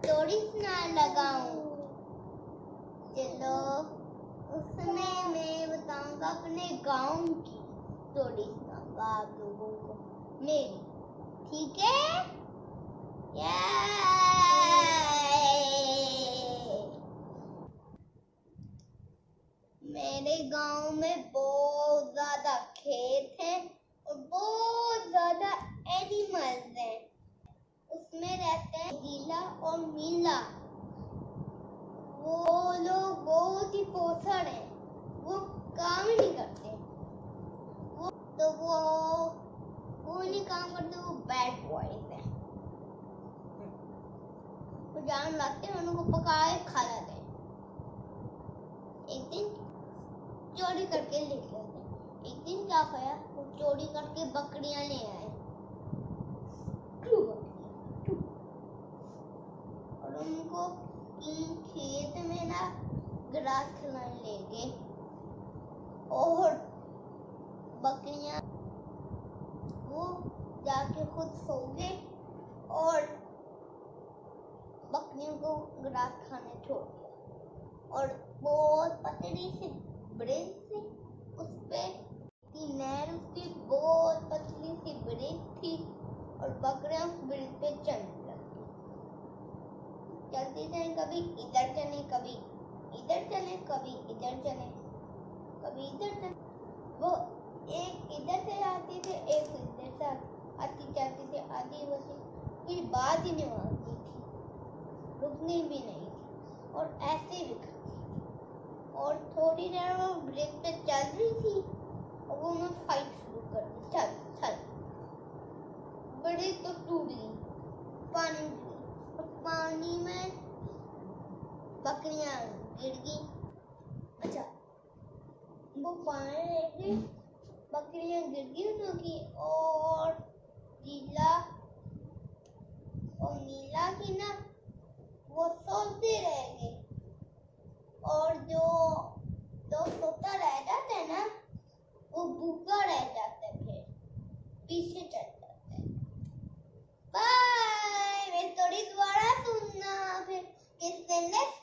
Story ना लगाऊँ। चलो उसमें मैं बताऊँगा अपने गाँव की स्टोरी सुनाऊँगा आप लोगों को। मेरी, ठीक है? मेरे गाँव में बहुत ज़्यादा खेत है और बहुत ज़्यादा एनिमल्स हैं उसमें रहते हैं और वो लोग बहुत ही पोसड़ है। वो काम ही नहीं करते। वो तो वो वो नहीं काम करते, वो बैड बॉयज़ है। वो जान लाते हैं, उनको पकाए, खा जाते हैं। एक दिन चोरी करके ले गए। एक दिन क्या खाया वो चोरी करके बकरियाँ ले आए और उनको खेत में ना खिलाने ले और बकरियाँ वो जाके खुद सो गए और बकरियों को ग्रास खाने छोड़ दिया और बहुत पतली सी ब्रिज थी, उस पे नहर उसकी बहुत पतली सी ब्रिज थी और बकरियाँ उस ब्रिज पे चलने चलती जाए कभी, इधर चले कभी, इधर चले कभी, इधर चले, कभी इधर चले। वो एक इधर से आती थी, एक इधर से आती जाती थी आधी होती कुछ बात ही नहीं होती थी, रुकनी भी नहीं थी, और ऐसे भी करती थी। और थोड़ी देर वो ब्रेक पे चल रही थी बकरियाँ गिर गई अच्छा वो पानी लेके बकरियाँ गिर गई उनकी और नीला और नीला की ना वो सोते रह गए और जो जो सोता रह जाता है ना, वो भूखा रह जाता है फिर, पीछे चल बाय मैं थोड़ी दोबारा सुनना, फिर किसने नेक्स्ट